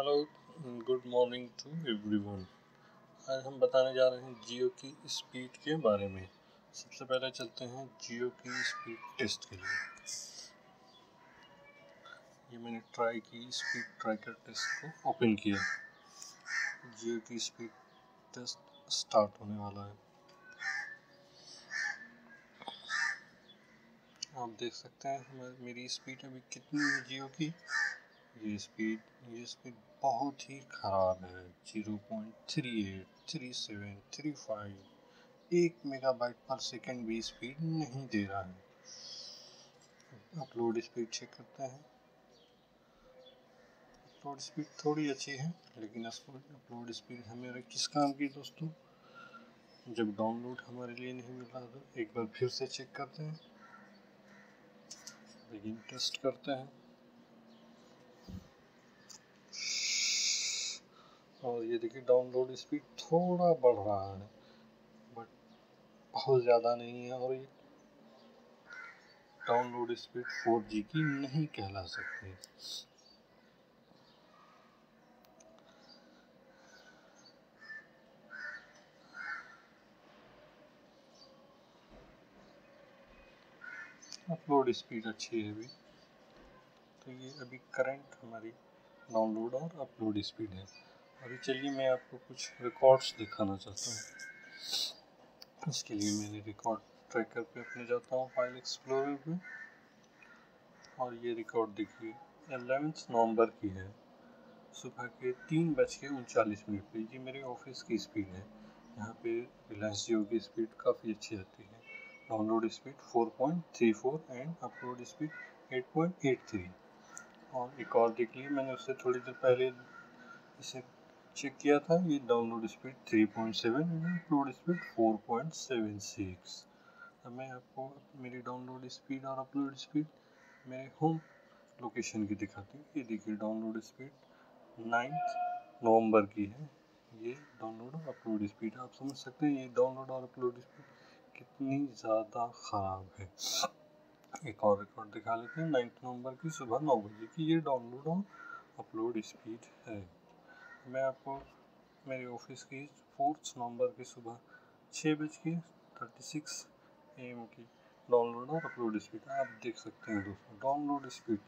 Hello good morning to everyone आज हम बताने जा रहे हैं जियो की स्पीड के बारे में। सबसे पहले चलते हैं जियो की स्पीड टेस्ट के लिए। ये मैंने ट्राई की स्पीड ट्रैकर टेस्ट को ओपन किया। जियो की स्पीड टेस्ट स्टार्ट होने वाला है। आप देख सकते हैं मेरी स्पीड अभी कितनी है जियो की? ये स्पीड ये स्पीड बहुत ही ख़राब है। Zero point three eight three seven three five एक मेगाबाइट पर सेकंड भी स्पीड नहीं दे रहा है। अपलोड स्पीड चेक करते हैं। अपलोड स्पीड थोड़ी अच्छी है, लेकिन अपलोड स्पीड हमें किस काम की दोस्तों? जब डाउनलोड हमारे लिए नहीं मिल रहा तो एक बार फिर से चेक करते हैं। लेकिन टेस्ट करते हैं। और ये देखिए डाउनलोड स्पीड थोड़ा बढ़ रहा है बट बहुत ज़्यादा नहीं है और ये डाउनलोड स्पीड 4G की नहीं कहला सकती। अपलोड स्पीड अच्छी है अभी। तो ये अभी करंट हमारी डाउनलोड और अपलोड स्पीड है। अभी चलिए मैं आपको कुछ रिकॉर्ड्स दिखाना चाहता हूँ। इसके लिए मैंने रिकॉर्ड ट्रैकर पे अपने जाता हूँ फ़ाइल एक्सप्लोरर पे। और ये रिकॉर्ड देखिए एलेवेंथ नवंबर की है। सुबह के तीन बज के उनचालीस मिनट पे। ये मेरे ऑफ़िस की स्पीड है। यहाँ पे रिलायंस जियो की स्पीड काफ़ी अच्छी आती है। Download speed 4.34 and upload speed 8.83 और एक और देख लीजिए मैंने उससे थोड़ी देर पहले इसे चेक किया था, ये download speed 3.7 and upload speed 4.76 अब मैं आपको मेरी डाउनलोड स्पीड और अपलोड स्पीड मेरे होम लोकेशन की दिखाती हूँ। ये देखिए डाउनलोड स्पीड नाइन्थ नवंबर की है। ये डाउनलोड और अपलोड स्पीड आप समझ सकते हैं, ये डाउनलोड और अपलोड स्पीड कितनी ज़्यादा ख़राब है। एक और रिकॉर्ड दिखा लेते हैं नाइन्थ नवंबर की सुबह नौ बजे की ये डाउनलोड और अपलोड स्पीड है। मैं आपको मेरे ऑफ़िस की फोर्थ नवंबर की सुबह छः बज के थर्टी सिक्स एम की डाउनलोड और अपलोड स्पीड आप देख सकते हैं दोस्तों download speed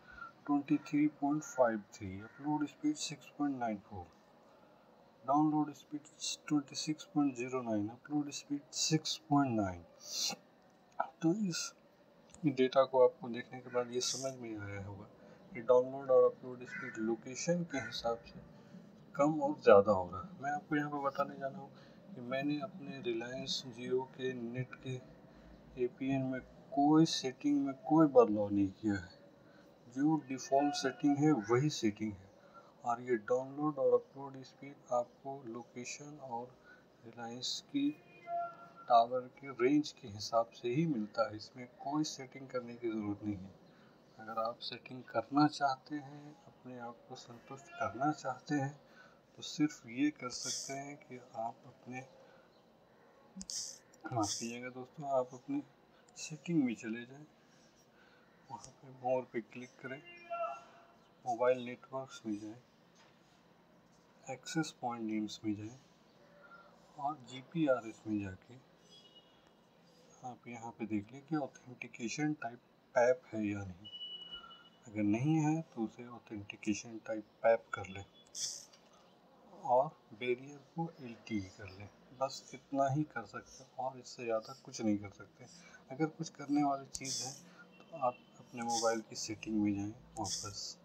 twenty three point five three upload speed six point nine four download speed twenty six point zero nine upload speed six point nine तो इस data को आपको देखने के बाद ये समझ में आया होगा कि डाउनलोड और अपलोड स्पीड लोकेशन के हिसाब से कम और ज़्यादा हो रहा है। मैं आपको यहाँ पर बताने जा रहा हूँ कि मैंने अपने रिलायंस जियो के नेट के एपीएन में कोई सेटिंग में कोई बदलाव नहीं किया है। जो डिफ़ॉल्ट सेटिंग है, वही सेटिंग है। और ये डाउनलोड और अपलोड स्पीड आपको लोकेशन और रिलायंस की टावर के रेंज के हिसाब से ही मिलता है। इसमें कोई सेटिंग करने की ज़रूरत नहीं है। अगर आप सेटिंग करना चाहते हैं, अपने आप को संतुष्ट करना चाहते हैं तो सिर्फ़ ये कर सकते हैं कि आप अपने माफ़ कीजिएगा दोस्तों, आप अपने सेटिंग में चले जाएँ। वहाँ पे मोर पे क्लिक करें। मोबाइल नेटवर्क्स में जाएँ। एक्सेस पॉइंट नेम्स में जाएँ। और जी पी आर एस में जाके आप यहाँ पे देख लें कि ऑथेंटिकेशन टाइप पैप है या नहीं। अगर नहीं है तो उसे ऑथेंटिकेशन टाइप पैप कर लें। और बैरियर को एल कर लें। बस इतना ही कर सकते हैं और इससे ज़्यादा कुछ नहीं कर सकते। अगर कुछ करने वाली चीज़ है तो आप अपने मोबाइल की सेटिंग में जाएँ, वापस।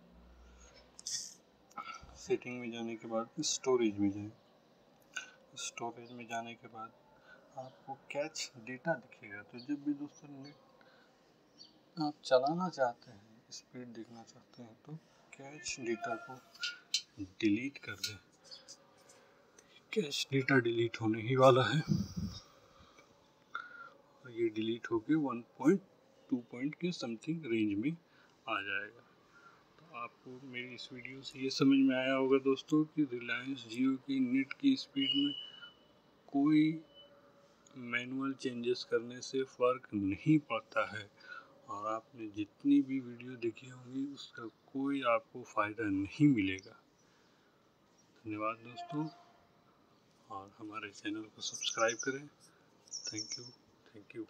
सेटिंग में जाने के बाद स्टोरेज में जाएँ। स्टोरेज में जाने के बाद आपको कैच डेटा दिखेगा। तो जब भी दोस्तों नेट आप चलाना चाहते हैं स्पीड देखना चाहते हैं तो कैच डेटा को डिलीट कर दें। कैश डेटा डिलीट होने ही वाला है। और ये डिलीट होके 1.2 पॉइंट के समथिंग रेंज में आ जाएगा। तो आपको मेरी इस वीडियो से ये समझ में आया होगा दोस्तों कि रिलायंस जियो की नेट की स्पीड में कोई मैनुअल चेंजेस करने से फ़र्क नहीं पड़ता है। और आपने जितनी भी वीडियो देखी होंगी, उसका कोई आपको फ़ायदा नहीं मिलेगा। धन्यवाद दोस्तों। और हमारे चैनल को सब्सक्राइब करें। Thank you thank you.